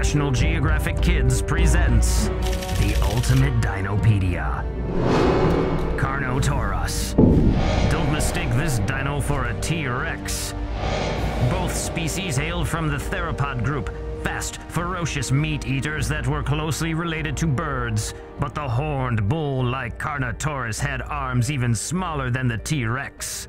National Geographic Kids presents the Ultimate Dinopedia. Carnotaurus. Don't mistake this dino for a T-Rex. Both species hailed from the theropod group, fast, ferocious meat eaters that were closely related to birds. But the horned bull like Carnotaurus had arms even smaller than the T-Rex.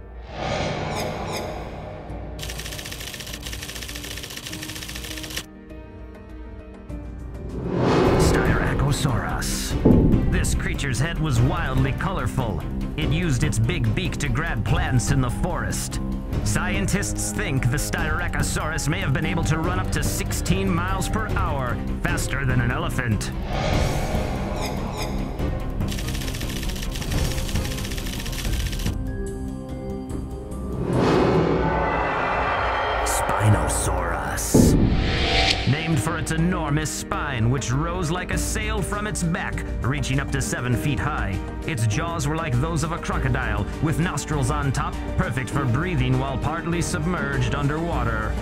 This creature's head was wildly colorful. It used its big beak to grab plants in the forest. Scientists think the Styracosaurus may have been able to run up to 16 miles per hour, faster than an elephant. Spinosaurus. For its enormous spine, which rose like a sail from its back, reaching up to seven feet high. Its jaws were like those of a crocodile, with nostrils on top, perfect for breathing while partly submerged underwater.